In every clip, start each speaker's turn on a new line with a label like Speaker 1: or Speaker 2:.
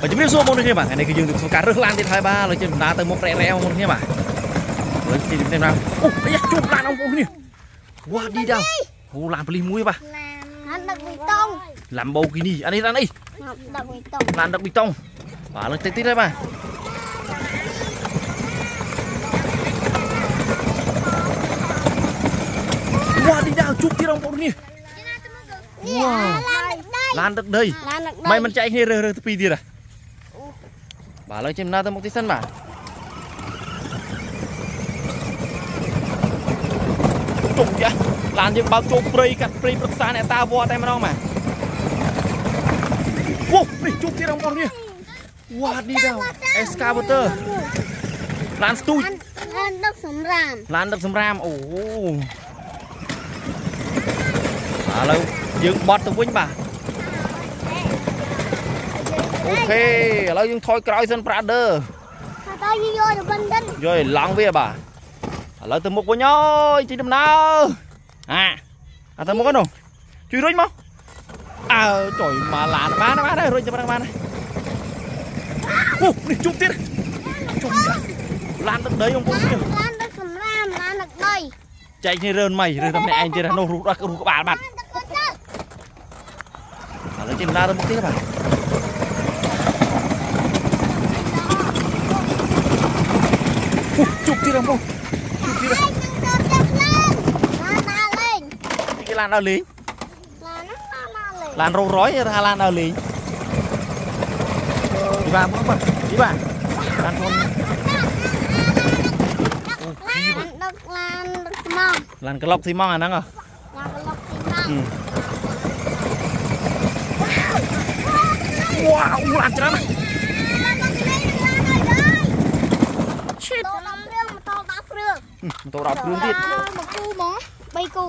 Speaker 1: បាទជំរាបសួរបងប្អូនគ្នាបាទថ្ងៃនេះគឺយើងធ្វើការរើសឡានទៀតហើយបាទលើជិះដំណើរទៅមុខរ៉ែរ៉ែបងប្អូនគ្នាបាទលើជិះទៅណាអូអាយ៉ាជួបឡានបងប្អូនគ្នាវ៉ាឌីដាអូឡានប៉ូលីសមួយបាទ
Speaker 2: ឡានដឹកវីតុង
Speaker 1: Lamborghini អានេះឡានអី
Speaker 2: ដឹកវីតុង
Speaker 1: ឡានដឹកប៊ីតុងបាទលើតិចតិចហើយបាទវ៉ាឌីដាជួបទៀតបងប្អូនគ្នា
Speaker 2: នេះឡានដឹកដី
Speaker 1: ឡានដឹកដី
Speaker 2: ឡានដឹកដី
Speaker 1: មិនមិនចែកគ្នារើសរើសទៅពីរទៀតហ៎ បាទឥឡូវជិះដំណើរទៅមុខទីសិនបាទជុំយ៉ាឡានយើងបើកចូលព្រៃកាត់ព្រៃប្រឹក្សាអ្នកតាវត្តតែម្ដងបាទវ៉ូនេះជុំទៀតបងប្អូននេះវ៉ាឌីដា Excavator ឡានស្ទូច
Speaker 2: ឡានដឹកសម្រាម
Speaker 1: ឡានដឹកសម្រាមអូឥឡូវយើងបត់ទៅវិញបាទអូ ខេឥឡូវយើងថយក្រោយសិន Brother
Speaker 2: ថាតើយីយកទៅបណ្ឌិត
Speaker 1: យកឲ្យឡង់វាបាទឥឡូវទៅមុខវិញអើយជិះដំណើរអាអាទៅមុខហ្នឹងជួយរុញមកអើចុយមកឡានបានបានហើយរុញទៅបានបានហើយអូនេះជុំទៀតជុំឡានទឹកដីបងប្អូន
Speaker 2: ឡានដឹកសម្រាមឡានដឹកដី
Speaker 1: ចែកនេះរើនមិនរើតែម្នាក់ឯងទៀតនោះរូបដល់រូបក្បាលបាត់
Speaker 2: ឡានដឹកកូនទៅ
Speaker 1: ឥឡូវជិះដំណើរទៅមុខទៀតបាទ អូជុំទៀតបងប្អូនជុំទៀត
Speaker 2: ឯងនឹងទៅចាប់ឡានឡានដើរលេង
Speaker 1: នេះគេឡានដល់លេង
Speaker 2: ឡានហ្នឹងឡានដើរលេង
Speaker 1: ឡានរោរយថាឡានដល់លេងពីបាទបងបាទពីបាទឡានធំអូ
Speaker 2: ឡានដឹកឡានដឹកស្មង
Speaker 1: ឡានក្លុកស៊ីម៉ងអាហ្នឹងហ៎
Speaker 2: ឡានក្លុកទីម៉ង
Speaker 1: វ៉ាវឡានច្រើនណា
Speaker 2: ព្រឿង
Speaker 1: ម៉ូតូដល់គ្រឿងទៀត
Speaker 2: មកគូហ្មងបីគូ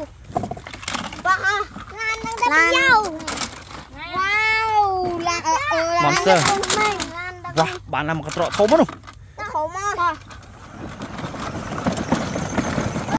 Speaker 2: បាក់ឡាននឹងដឹកយោវ៉ាវឡានអឺអឺឡាន
Speaker 1: Monster
Speaker 2: ឡានដឹក
Speaker 1: វ៉ាបានឡានកត្រកធំហ្នឹង
Speaker 2: ខំមក